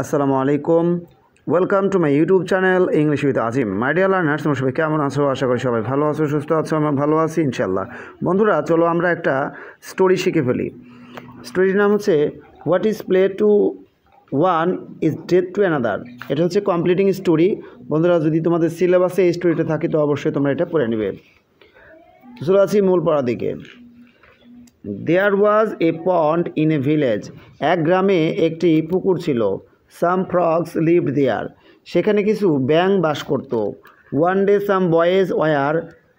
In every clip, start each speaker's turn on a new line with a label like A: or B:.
A: আসসালামু আলাইকুম। Welcome to my YouTube channel English with Azim my dear learners তোমরা সবাই কেমন আছো? আশা করি সবাই ভালো আছো, সুস্থ আছো আমরা ভালো আছি ইনশাল্লাহ বন্ধুরা, চলো আমরা একটা স্টোরি শিখে ফেলি। স্টোরির নাম হচ্ছে what is play to one is death to another এটা হচ্ছে কমপ্লিটিং স্টোরি বন্ধুরা, যদি তোমাদের সিলেবাসে এই স্টোরিটা থাকে, তো অবশ্যই তোমরা এটা পড়ে নেবে। চলে আছি মূল পড়ার দিকে। There was a pond in a village এক গ্রামে একটি পুকুর ছিল। Some frogs lived there. সেখানে কিছু ব্যাং বাস করত। One day some boys were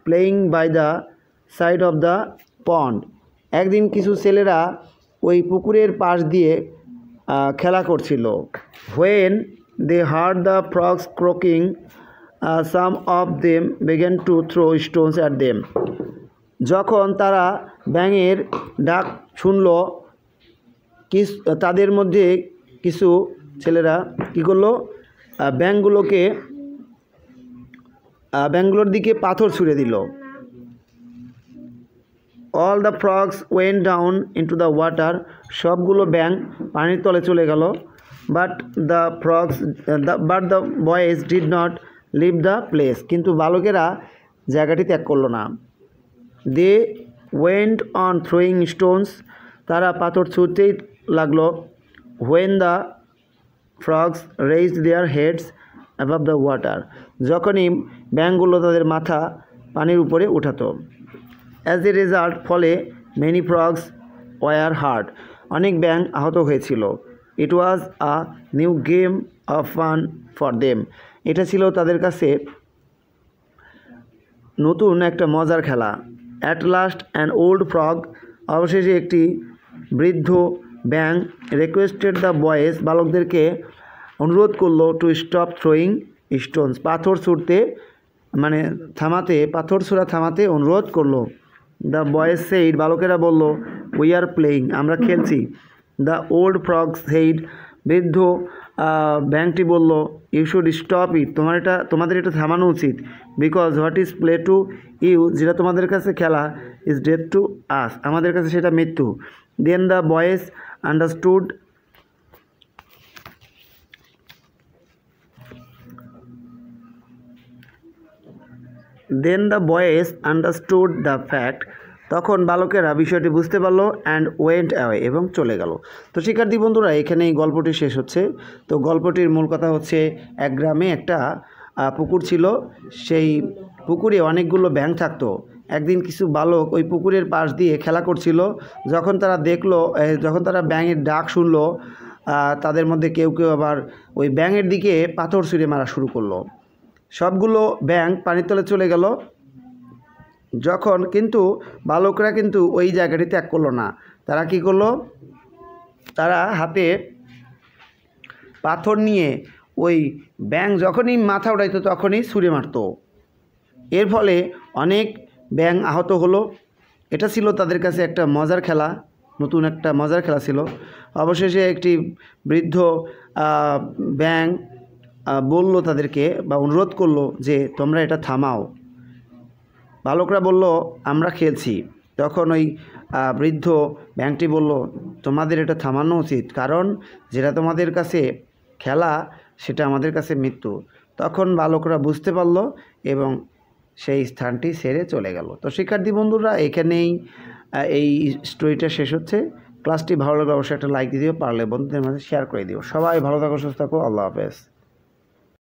A: playing by the side of the pond. একদিন কিছু ছেলেরা ওই পুকুরের পাশ দিয়ে খেলা করছিল। When they heard the frogs croaking some of them began to throw stones at them. যখন তারা ব্যাঙের ডাক শুনল তাদের মধ্যে কিছু ছেলেরা কী করল? আহ, ব্যাঙগুলোকে ব্যাঙগুলোর দিকে পাথর ছুঁড়ে দিল। All the frogs went down into the water সবগুলো ব্যাং পানির তলে চলে গেল। But the frogs but the boys did not leave the place কিন্তু বালকেরা জায়গাটি ত্যাগ করল না। They went on throwing stones তারা পাথর ছুঁড়তেই লাগল। When the frogs raise their heads above the water যখনই ব্যাঙগুলো তাদের মাথা পানির উপরে উঠাতো। অ্যাজ এ রেজাল্ট ফলে মেনি ফ্রগস ওয়ার হার্ট অনেক ব্যাং আহত হয়েছিল। It was a new game of fun for them এটা ছিল তাদের কাছে নতুন একটা মজার খেলা। At last an old frog অবশেষে একটি বৃদ্ধ ব্যাং রিকোয়েস্টেড দ্য বয়েজ বালকদেরকে অনুরোধ করল টু স্টপ থ্রোয়িং স্টোনস পাথর ছুটতে মানে থামাতে, পাথর ছোড়া থামাতে অনুরোধ করল। দ্য বয়েজ সেইড বালকেরা বলল উই আর প্লেয়িং আমরা খেলছি। দ্য ওল্ড ফ্রগ সেইড বৃদ্ধ ব্যাংকটি বলল ইউ শুড স্টপ ইট তোমার এটা, তোমাদের এটা থামানো উচিত। Because what is play to you যেটা তোমাদের কাছে খেলা ইজ ডেথ টু আস আমাদের কাছে সেটা মৃত্যু। Then the boys understood then the boys understood the fact তখন বালকেরা বিষয়টি বুঝতে পারল অ্যান্ড ওয়েন্ট অ্যাওয়ে এবং চলে গেল। তো শিক্ষার্থী বন্ধুরা, এখানেই গল্পটি শেষ হচ্ছে। তো গল্পটির মূল কথা হচ্ছে, এক গ্রামে একটা পুকুর ছিল। সেই পুকুরে অনেকগুলো ব্যাঙ থাকতো। একদিন কিছু বালক ওই পুকুরের পাশ দিয়ে খেলা করছিল। যখন তারা দেখল যখন তারা ব্যাঙের ডাক শুনলো তাদের মধ্যে কেউ কেউ আবার ওই ব্যাঙের দিকে পাথর ছুঁড়ে মারা শুরু করল। সবগুলো ব্যাঙ পানির তলে চলে গেল। যখন কিন্তু বালকরা কিন্তু ওই জায়গাটি ত্যাগ করল না, তারা কি করল? তারা হাতে পাথর নিয়ে ওই ব্যাঙ যখনই মাথা উঠাইতো তখনই ছুঁড়ে মারতো। এর ফলে অনেক ব্যাঙ আহত হলো। এটা ছিল তাদের কাছে একটা মজার খেলা, নতুন একটা মজার খেলা ছিল। অবশেষে একটি বৃদ্ধ ব্যাঙ বলল তাদেরকে বা অনুরোধ করল যে, তোমরা এটা থামাও। বালকরা বলল, আমরা খেলছি। তখন ওই বৃদ্ধ ব্যাংকটি বলল, তোমাদের এটা থামানো উচিত, কারণ যেটা তোমাদের কাছে খেলা, সেটা আমাদের কাছে মৃত্যু। তখন বালকরা বুঝতে পারল এবং সেই স্থানটি সেরে চলে গেল। তো শিক্ষার্থী বন্ধুরা, এখানেই এই স্টোরিটা শেষ হচ্ছে। ক্লাসটি ভালো লাগলে অবশ্যই একটা লাইক দিয়ে দিও, পারলে বন্ধুদের মাঝে শেয়ার করে দিও। সবাই ভালো থাকো, সুস্থ থাকো, আল্লাহ হাফেজ।